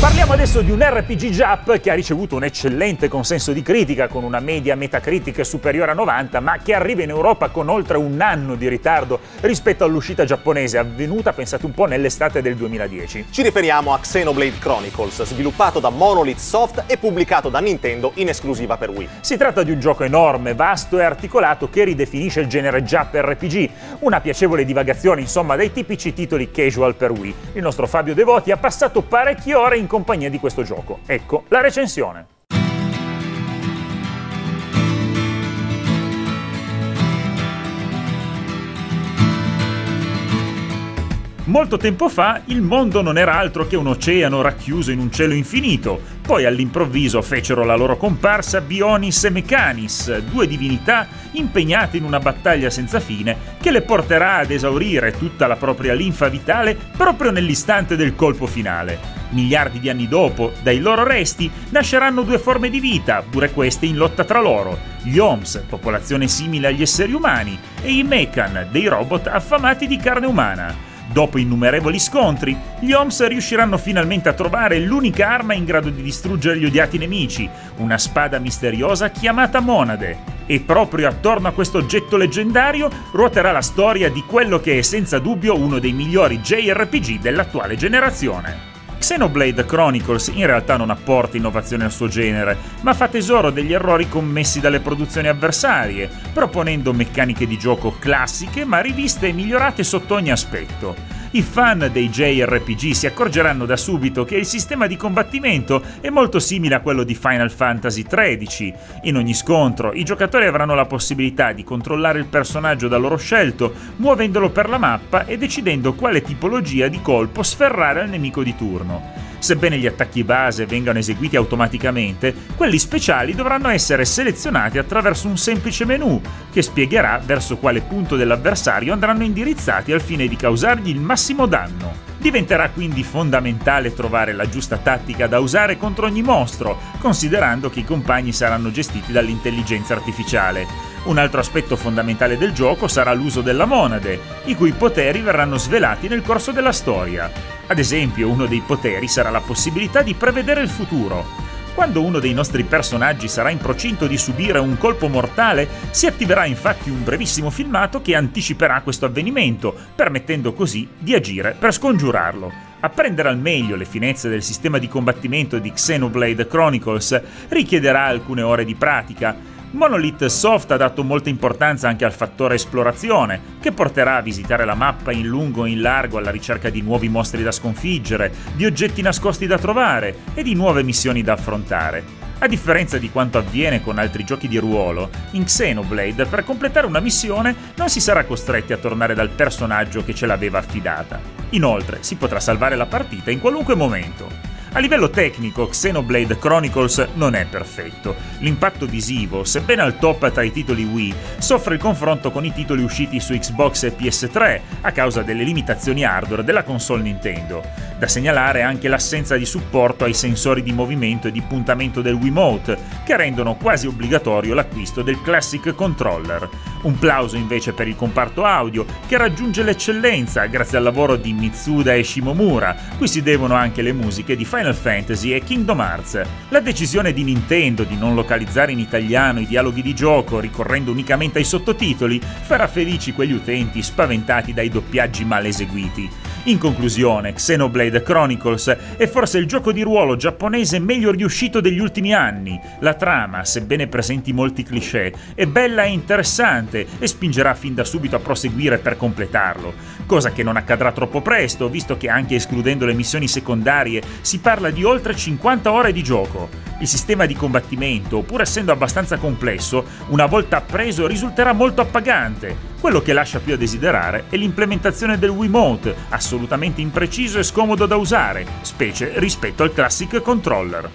Parliamo adesso di un RPG Jap che ha ricevuto un eccellente consenso di critica con una media Metacritic superiore a 90, ma che arriva in Europa con oltre un anno di ritardo rispetto all'uscita giapponese avvenuta, pensate un po', nell'estate del 2010. Ci riferiamo a Xenoblade Chronicles, sviluppato da Monolith Soft e pubblicato da Nintendo in esclusiva per Wii. Si tratta di un gioco enorme, vasto e articolato che ridefinisce il genere Jap RPG, una piacevole divagazione insomma dei tipici titoli casual per Wii. Il nostro Fabio Devoti ha passato parecchie ore in compagnia di questo gioco. Ecco la recensione. Molto tempo fa il mondo non era altro che un oceano racchiuso in un cielo infinito. Poi all'improvviso fecero la loro comparsa Bionis e Mechanis, due divinità impegnate in una battaglia senza fine che le porterà ad esaurire tutta la propria linfa vitale proprio nell'istante del colpo finale. Miliardi di anni dopo, dai loro resti, nasceranno due forme di vita, pure queste in lotta tra loro. Gli Homs, popolazione simile agli esseri umani, e i Mechan, dei robot affamati di carne umana. Dopo innumerevoli scontri, gli Homs riusciranno finalmente a trovare l'unica arma in grado di distruggere gli odiati nemici, una spada misteriosa chiamata Monade. E proprio attorno a questo oggetto leggendario ruoterà la storia di quello che è senza dubbio uno dei migliori JRPG dell'attuale generazione. Xenoblade Chronicles in realtà non apporta innovazione al suo genere, ma fa tesoro degli errori commessi dalle produzioni avversarie, proponendo meccaniche di gioco classiche ma riviste e migliorate sotto ogni aspetto. I fan dei JRPG si accorgeranno da subito che il sistema di combattimento è molto simile a quello di Final Fantasy XIII. In ogni scontro, i giocatori avranno la possibilità di controllare il personaggio da loro scelto, muovendolo per la mappa e decidendo quale tipologia di colpo sferrare al nemico di turno. Sebbene gli attacchi base vengano eseguiti automaticamente, quelli speciali dovranno essere selezionati attraverso un semplice menu che spiegherà verso quale punto dell'avversario andranno indirizzati al fine di causargli il massimo danno. Diventerà quindi fondamentale trovare la giusta tattica da usare contro ogni mostro, considerando che i compagni saranno gestiti dall'intelligenza artificiale. Un altro aspetto fondamentale del gioco sarà l'uso della monade, i cui poteri verranno svelati nel corso della storia. Ad esempio, uno dei poteri sarà la possibilità di prevedere il futuro. Quando uno dei nostri personaggi sarà in procinto di subire un colpo mortale, si attiverà infatti un brevissimo filmato che anticiperà questo avvenimento, permettendo così di agire per scongiurarlo. Apprendere al meglio le finezze del sistema di combattimento di Xenoblade Chronicles richiederà alcune ore di pratica, Monolith Soft ha dato molta importanza anche al fattore esplorazione, che porterà a visitare la mappa in lungo e in largo alla ricerca di nuovi mostri da sconfiggere, di oggetti nascosti da trovare e di nuove missioni da affrontare. A differenza di quanto avviene con altri giochi di ruolo, in Xenoblade per completare una missione non si sarà costretti a tornare dal personaggio che ce l'aveva affidata. Inoltre si potrà salvare la partita in qualunque momento. A livello tecnico, Xenoblade Chronicles non è perfetto. L'impatto visivo, sebbene al top tra i titoli Wii, soffre il confronto con i titoli usciti su Xbox e PS3 a causa delle limitazioni hardware della console Nintendo. Da segnalare anche l'assenza di supporto ai sensori di movimento e di puntamento del Wiimote, che rendono quasi obbligatorio l'acquisto del Classic Controller. Un plauso invece per il comparto audio, che raggiunge l'eccellenza grazie al lavoro di Mitsuda e Shimomura, cui si devono anche le musiche di Final Fantasy e Kingdom Hearts. La decisione di Nintendo di non localizzare in italiano i dialoghi di gioco ricorrendo unicamente ai sottotitoli farà felici quegli utenti spaventati dai doppiaggi mal eseguiti. In conclusione, Xenoblade Chronicles è forse il gioco di ruolo giapponese meglio riuscito degli ultimi anni. La trama, sebbene presenti molti cliché, è bella e interessante e spingerà fin da subito a proseguire per completarlo, cosa che non accadrà troppo presto, visto che anche escludendo le missioni secondarie si parla di oltre 50 ore di gioco. Il sistema di combattimento, pur essendo abbastanza complesso, una volta appreso risulterà molto appagante. Quello che lascia più a desiderare è l'implementazione del Wiimote, assolutamente impreciso e scomodo da usare, specie rispetto al Classic Controller.